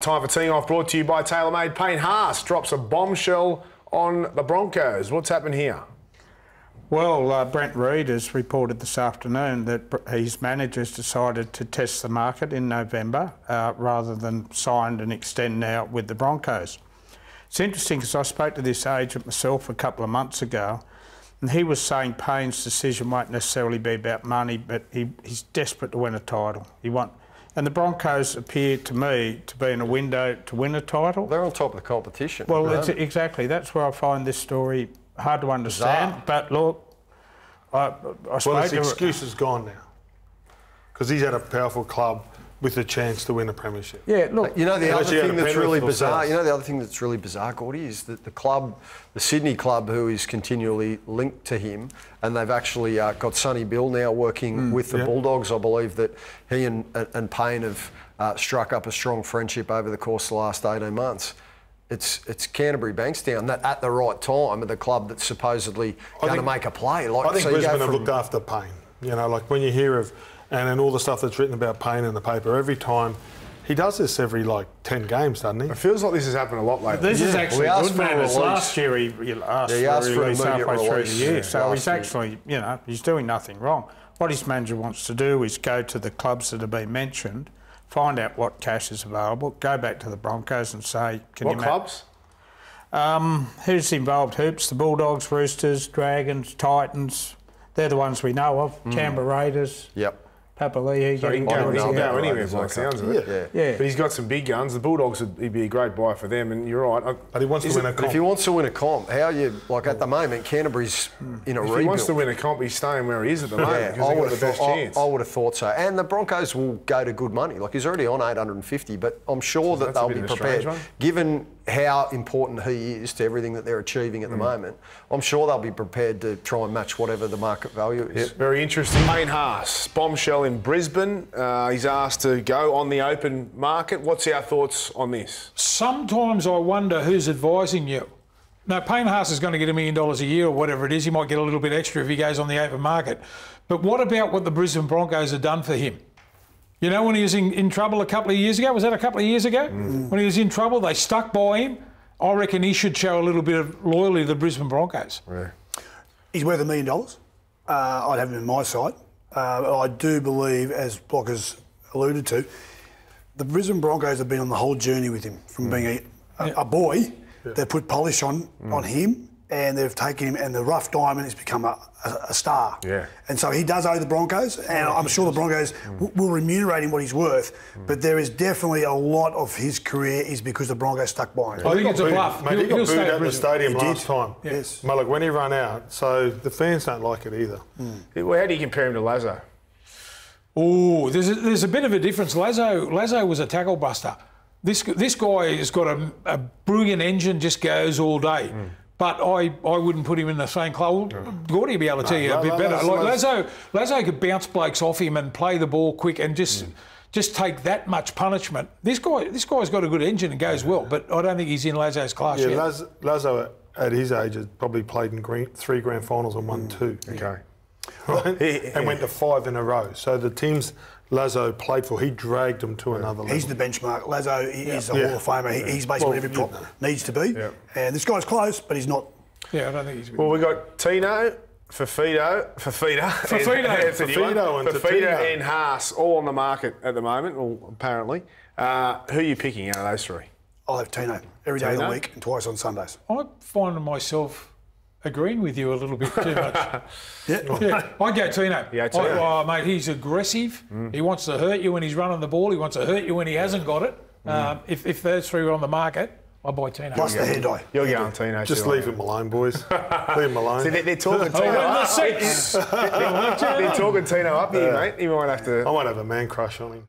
Time for teeing off brought to you by TaylorMade. Payne Haas drops a bombshell on the Broncos. What's happened here? Well, uh, Brent Read has reported this afternoon that his managers decided to test the market in November uh, rather than sign and extend now with the Broncos. It's interesting because I spoke to this agent myself a couple of months ago, and he was saying Payne's decision won't necessarily be about money, but he, he's desperate to win a title. He want and the Broncos appear to me to be in a window to win a title. They're on top of the competition. Well, that's exactly. That's where I find this story hard to understand. Bizarre. But look, I, I well, his excuse is gone now because he's at a powerful club with a chance to win a premiership. Yeah, look, you know the other thing that's really bizarre. You know the other thing that's really bizarre, Gordy, is that the club, the Sydney club, who is continually linked to him, and they've actually uh, got Sonny Bill now working mm, with the yeah. Bulldogs. I believe that he and and Payne have uh, struck up a strong friendship over the course of the last eighteen months. It's it's Canterbury Bankstown that at the right time of the club that's supposedly going to make a play. Like, I think so Brisbane have looked after Payne. You know, like when you hear of and then all the stuff that's written about Payne in the paper every time. He does this every like ten games, doesn't he? It feels like this has happened a lot lately. This yeah. is actually well, good man. Last year he, he asked, yeah, he asked for a release halfway release. through the year, yeah, so he's actually, you know, he's doing nothing wrong. What his manager wants to do is go to the clubs that have been mentioned, find out what cash is available, go back to the Broncos and say, "Can what you?" What clubs? Um, who's involved? Hoops, the Bulldogs, Roosters, Dragons, Titans. They're the ones we know of. Mm. Canberra Raiders. Yep. Papali'i so he can go, he can go anywhere by the sounds of it. Yeah. yeah. But he's got some big guns. The Bulldogs would he'd be a great buy for them, and you're right. But he wants to win a comp. If he wants to win a comp, how you like at the moment? Canterbury's in a if rebuild. he wants to win a comp, he's staying where he is at the moment because they've got the best thought, chance. I, I, would have thought so. And the Broncos will go to good money. Like he's already on 850, but I'm sure so that they'll be prepared, given how important he is to everything that they're achieving at mm. the moment. I'm sure they'll be prepared to try and match whatever the market value is. Yep, very interesting. Payne Haas, bombshell in Brisbane. Uh, he's asked to go on the open market. What's our thoughts on this? Sometimes I wonder who's advising you. Now, Payne Haas is going to get a million dollars a year or whatever it is. He might get a little bit extra if he goes on the open market. But what about what the Brisbane Broncos have done for him? You know, when he was in, in trouble a couple of years ago, was that a couple of years ago? Mm. When he was in trouble, they stuck by him. I reckon he should show a little bit of loyalty to the Brisbane Broncos. Yeah. He's worth a million dollars. Uh, I'd have him in my side. Uh, I do believe, as Blockers alluded to, the Brisbane Broncos have been on the whole journey with him from mm. being a, a, a boy. Yeah. They put polish on mm. on him and they've taken him, and the rough diamond has become a, a, a, star. Yeah. And so he does owe the Broncos, and I'm sure the Broncos mm. will remunerate him what he's worth. Mm. But there is definitely a lot of his career is because the Broncos stuck by him. I think it's a bluff. Mate, he got booed at the stadium he last did. time. Yes. Mate, look, when he ran out, so the fans don't like it either. Mm. Well, how do you compare him to Lazo? Oh, there's a, there's a bit of a difference. Lazo, Lazo was a tackle buster. This this guy has got a, a brilliant engine, just goes all day. But I, I wouldn't put him in the same club. Yeah. Gordy would be able to no, tell you a bit better. Like Lazo, Lazo could bounce blokes off him and play the ball quick and just mm. just take that much punishment. This guy this guy's got a good engine and goes well, but I don't think he's in Lazo's class yeah, yet. Lazo, Lazo at his age has probably played in green, three grand finals and won mm. two. Okay. Right? and went to five in a row. So the teams Lazo played for, he dragged them to another level. He's the benchmark. Lazo is a Hall of Famer. He, he's basically well, every prop needs to be. And this guy's close, but he's not. Yeah, I don't think he's. Well, we got Tino, Fifito, Fifita, Fifito, Fifito, and Fifita and Haas all on the market at the moment, well, apparently. Uh, who are you picking out of those three? I'll have Tino every day Tino? of the week and twice on Sundays. I find myself agreeing with you a little bit too much. yeah. yeah, I go Tino. Yeah, Tino. I, oh, mate, he's aggressive. Mm. He wants to hurt you when he's running the ball. He wants to hurt you when he hasn't got it. Mm. Um, if, if those three were on the market, I buy Tino. Plus the head eye. You're going Tino. Just leave him alone, boys. leave him alone. See, they're, talking Tino up. they're, talking Tino up here, mate. You might have to. I might have a man crush on him.